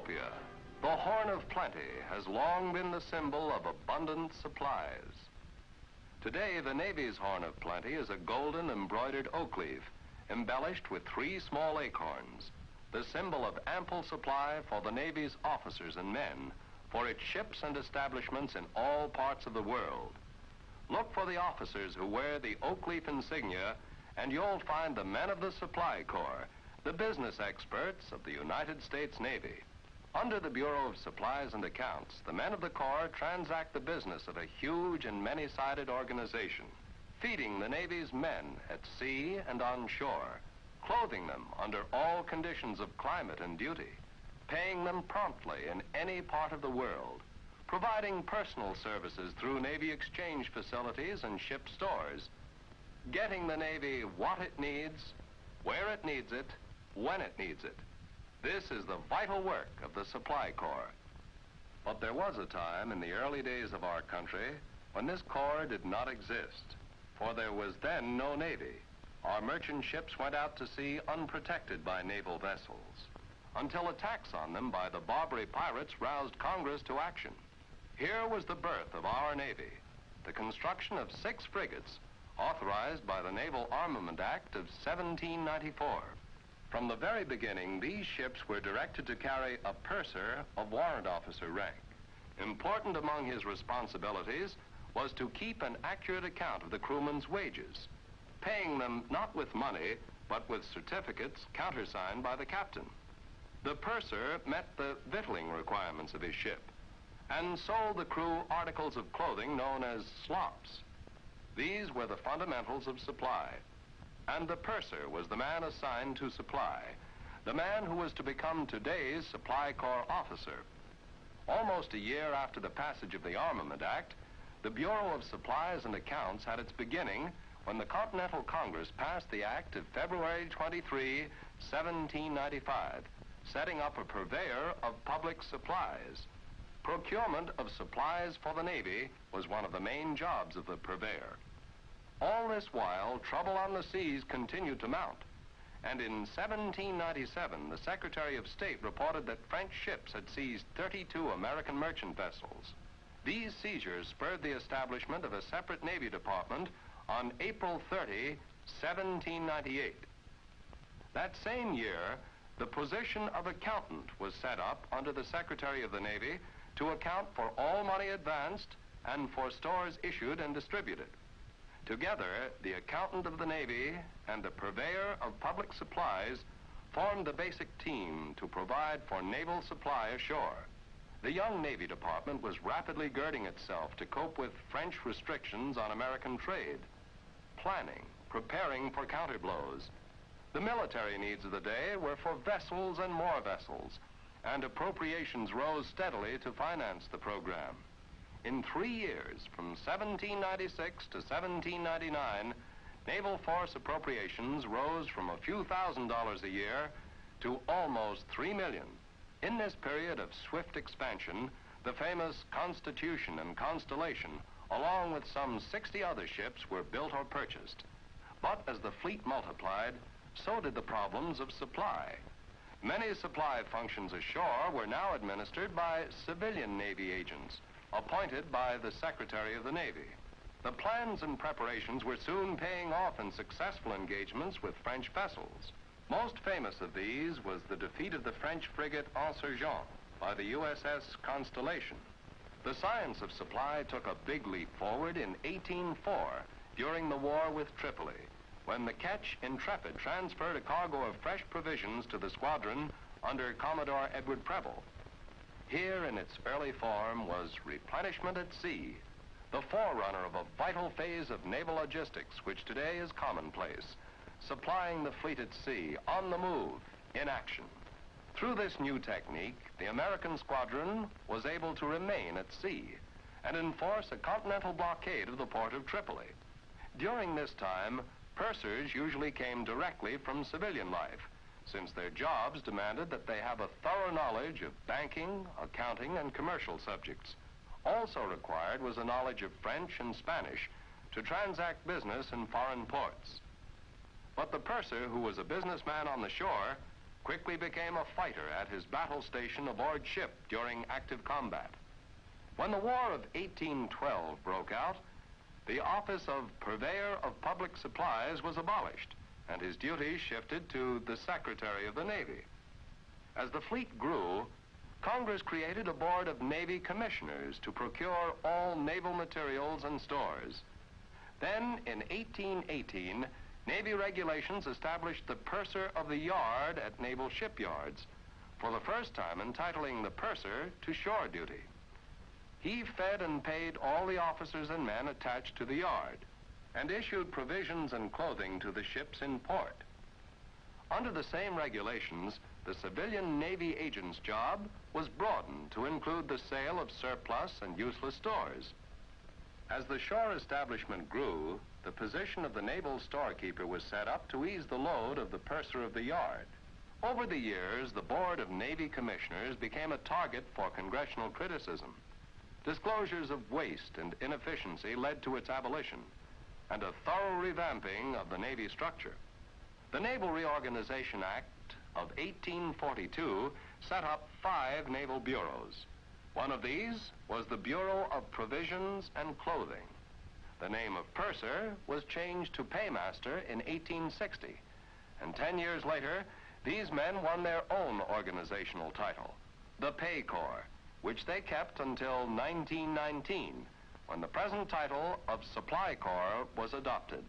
cornucopia, the horn of plenty has long been the symbol of abundant supplies. Today, the Navy's horn of plenty is a golden embroidered oak leaf, embellished with three small acorns, the symbol of ample supply for the Navy's officers and men, for its ships and establishments in all parts of the world. Look for the officers who wear the oak leaf insignia, and you'll find the men of the Supply Corps, the business experts of the United States Navy. Under the Bureau of Supplies and Accounts, the men of the Corps transact the business of a huge and many-sided organization, feeding the Navy's men at sea and on shore, clothing them under all conditions of climate and duty, paying them promptly in any part of the world, providing personal services through Navy exchange facilities and ship stores, getting the Navy what it needs, where it needs it, when it needs it. This is the vital work of the Supply Corps. But there was a time in the early days of our country when this corps did not exist, for there was then no Navy. Our merchant ships went out to sea unprotected by naval vessels, until attacks on them by the Barbary pirates roused Congress to action. Here was the birth of our Navy, the construction of six frigates authorized by the Naval Armament Act of 1794. From the very beginning, these ships were directed to carry a purser of warrant officer rank. Important among his responsibilities was to keep an accurate account of the crewmen's wages, paying them not with money, but with certificates countersigned by the captain. The purser met the victualling requirements of his ship and sold the crew articles of clothing known as slops. These were the fundamentals of supply and the purser was the man assigned to supply, the man who was to become today's Supply Corps officer. Almost a year after the passage of the Armament Act, the Bureau of Supplies and Accounts had its beginning when the Continental Congress passed the Act of February 23, 1795, setting up a purveyor of public supplies. Procurement of supplies for the Navy was one of the main jobs of the purveyor. All this while, trouble on the seas continued to mount. And in 1797, the Secretary of State reported that French ships had seized 32 American merchant vessels. These seizures spurred the establishment of a separate Navy Department on April 30, 1798. That same year, the position of accountant was set up under the Secretary of the Navy to account for all money advanced and for stores issued and distributed. Together, the accountant of the Navy and the purveyor of public supplies formed the basic team to provide for naval supply ashore. The young Navy Department was rapidly girding itself to cope with French restrictions on American trade, planning, preparing for counterblows. The military needs of the day were for vessels and more vessels, and appropriations rose steadily to finance the program. In three years, from 1796 to 1799, naval force appropriations rose from a few thousand dollars a year to almost three million. In this period of swift expansion, the famous Constitution and Constellation, along with some 60 other ships, were built or purchased. But as the fleet multiplied, so did the problems of supply. Many supply functions ashore were now administered by civilian Navy agents appointed by the Secretary of the Navy. The plans and preparations were soon paying off in successful engagements with French vessels. Most famous of these was the defeat of the French frigate Insurgent by the USS Constellation. The science of supply took a big leap forward in 1804 during the war with Tripoli, when the ketch Intrepid transferred a cargo of fresh provisions to the squadron under Commodore Edward Preble. Here in its early form was replenishment at sea, the forerunner of a vital phase of naval logistics which today is commonplace, supplying the fleet at sea, on the move, in action. Through this new technique, the American squadron was able to remain at sea and enforce a continental blockade of the port of Tripoli. During this time, pursers usually came directly from civilian life since their jobs demanded that they have a thorough knowledge of banking, accounting, and commercial subjects. Also required was a knowledge of French and Spanish to transact business in foreign ports. But the purser, who was a businessman on the shore, quickly became a fighter at his battle station aboard ship during active combat. When the War of 1812 broke out, the office of Purveyor of Public Supplies was abolished, and his duties shifted to the Secretary of the Navy. As the fleet grew, Congress created a board of Navy commissioners to procure all naval materials and stores. Then, in 1818, Navy regulations established the purser of the yard at naval shipyards, for the first time entitling the purser to shore duty. He fed and paid all the officers and men attached to the yard and issued provisions and clothing to the ships in port. Under the same regulations, the civilian Navy agent's job was broadened to include the sale of surplus and useless stores. As the shore establishment grew, the position of the naval storekeeper was set up to ease the load of the purser of the yard. Over the years, the Board of Navy Commissioners became a target for congressional criticism. Disclosures of waste and inefficiency led to its abolition and a thorough revamping of the Navy structure. The Naval Reorganization Act of 1842 set up five naval bureaus. One of these was the Bureau of Provisions and Clothing. The name of purser was changed to paymaster in 1860, and 10 years later, these men won their own organizational title, the Pay Corps, which they kept until 1919, when the present title of Supply Corps was adopted.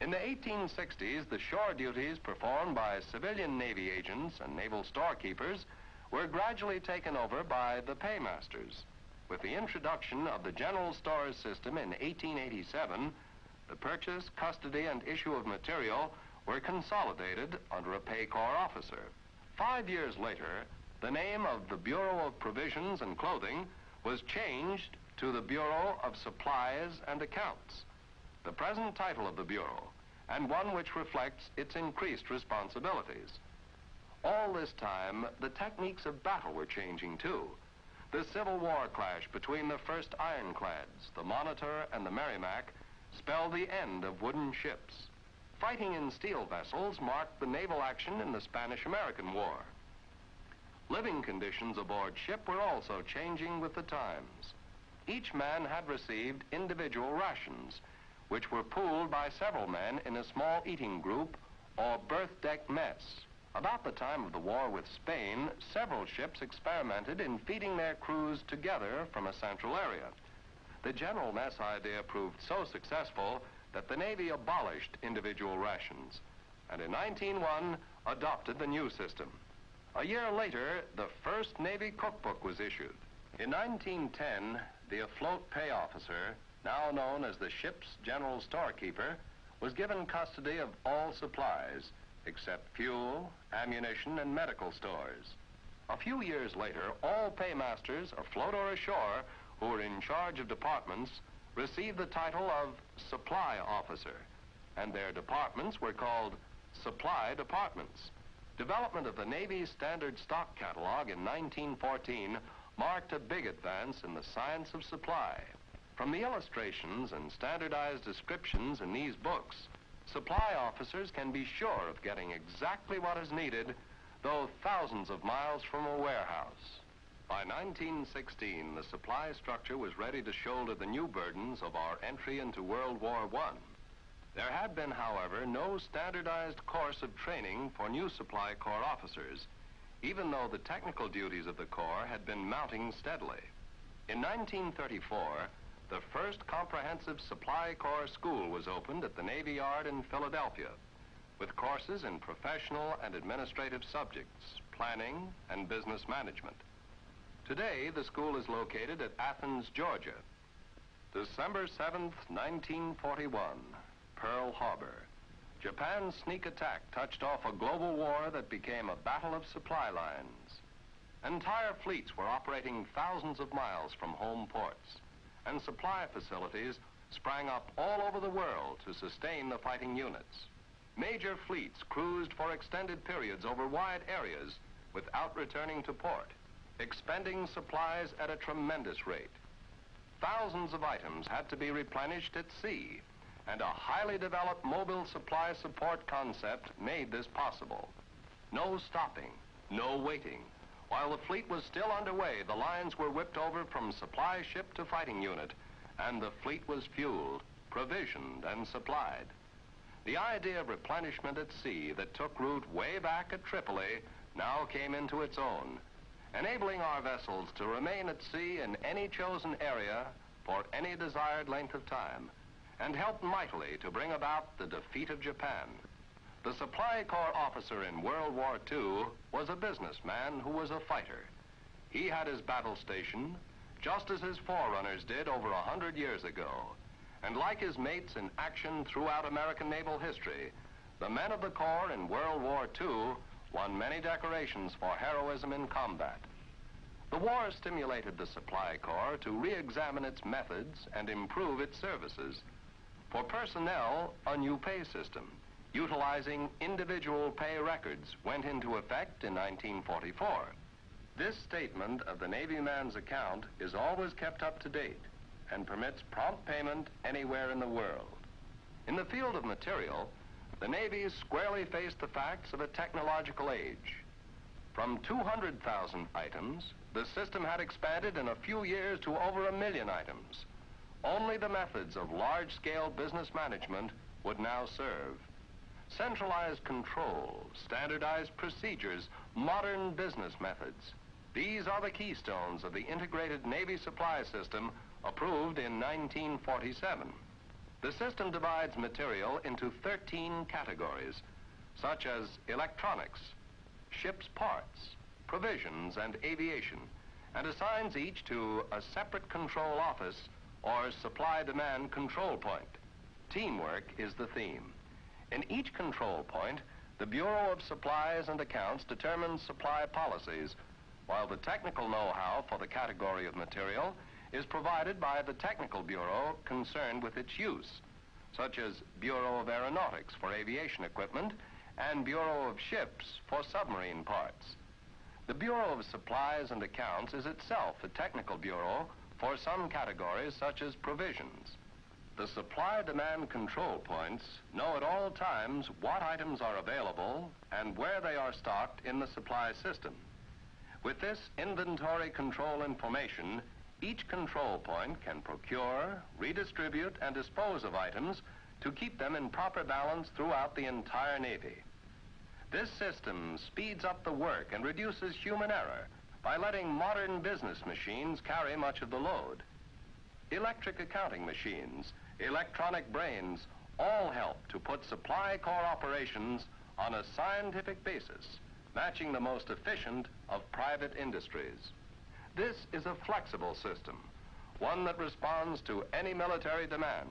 In the 1860s, the shore duties performed by civilian Navy agents and naval storekeepers were gradually taken over by the paymasters. With the introduction of the general stores system in 1887, the purchase, custody, and issue of material were consolidated under a pay corps officer. Five years later, the name of the Bureau of Provisions and Clothing was changed to the Bureau of Supplies and Accounts the present title of the Bureau, and one which reflects its increased responsibilities. All this time, the techniques of battle were changing too. The Civil War clash between the first ironclads, the Monitor and the Merrimac, spelled the end of wooden ships. Fighting in steel vessels marked the naval action in the Spanish-American War. Living conditions aboard ship were also changing with the times. Each man had received individual rations, which were pooled by several men in a small eating group or berth deck mess. About the time of the war with Spain, several ships experimented in feeding their crews together from a central area. The general mess idea proved so successful that the Navy abolished individual rations and in 1901 adopted the new system. A year later, the first Navy cookbook was issued. In 1910, the afloat pay officer now known as the ship's general storekeeper, was given custody of all supplies except fuel, ammunition, and medical stores. A few years later, all paymasters, afloat or ashore, who were in charge of departments, received the title of supply officer, and their departments were called supply departments. Development of the Navy's standard stock catalog in 1914 marked a big advance in the science of supply. From the illustrations and standardized descriptions in these books, supply officers can be sure of getting exactly what is needed, though thousands of miles from a warehouse. By 1916, the supply structure was ready to shoulder the new burdens of our entry into World War I. There had been, however, no standardized course of training for new Supply Corps officers, even though the technical duties of the Corps had been mounting steadily. In 1934, the first comprehensive Supply Corps school was opened at the Navy Yard in Philadelphia with courses in professional and administrative subjects, planning, and business management. Today, the school is located at Athens, Georgia. December 7th, 1941, Pearl Harbor. Japan's sneak attack touched off a global war that became a battle of supply lines. Entire fleets were operating thousands of miles from home ports and supply facilities sprang up all over the world to sustain the fighting units. Major fleets cruised for extended periods over wide areas without returning to port, expending supplies at a tremendous rate. Thousands of items had to be replenished at sea, and a highly developed mobile supply support concept made this possible. No stopping, no waiting. While the fleet was still underway, the lines were whipped over from supply ship to fighting unit, and the fleet was fueled, provisioned, and supplied. The idea of replenishment at sea that took root way back at Tripoli now came into its own, enabling our vessels to remain at sea in any chosen area for any desired length of time, and helped mightily to bring about the defeat of Japan. The Supply Corps officer in World War II was a businessman who was a fighter. He had his battle station, just as his forerunners did over a hundred years ago. And like his mates in action throughout American naval history, the men of the Corps in World War II won many decorations for heroism in combat. The war stimulated the Supply Corps to re-examine its methods and improve its services. For personnel, a new pay system, utilizing individual pay records, went into effect in 1944. This statement of the Navy man's account is always kept up to date and permits prompt payment anywhere in the world. In the field of material, the Navy squarely faced the facts of a technological age. From 200,000 items, the system had expanded in a few years to over a million items. Only the methods of large-scale business management would now serve. Centralized control, standardized procedures, modern business methods. These are the keystones of the integrated Navy supply system approved in 1947. The system divides material into 13 categories, such as electronics, ship's parts, provisions, and aviation, and assigns each to a separate control office or supply-demand control point. Teamwork is the theme. In each control point, the Bureau of Supplies and Accounts determines supply policies, while the technical know-how for the category of material is provided by the Technical Bureau concerned with its use, such as Bureau of Aeronautics for aviation equipment and Bureau of Ships for submarine parts. The Bureau of Supplies and Accounts is itself a technical bureau for some categories such as provisions. The supply-demand control points know at all times what items are available and where they are stocked in the supply system. With this inventory control information, each control point can procure, redistribute, and dispose of items to keep them in proper balance throughout the entire Navy. This system speeds up the work and reduces human error by letting modern business machines carry much of the load. Electric accounting machines, electronic brains, all help to put Supply Corps operations on a scientific basis, matching the most efficient of private industries. This is a flexible system, one that responds to any military demand.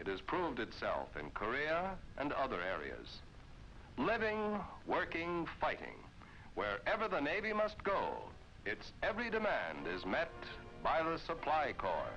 It has proved itself in Korea and other areas. Living, working, fighting. Wherever the Navy must go, its every demand is met by the Supply Corps.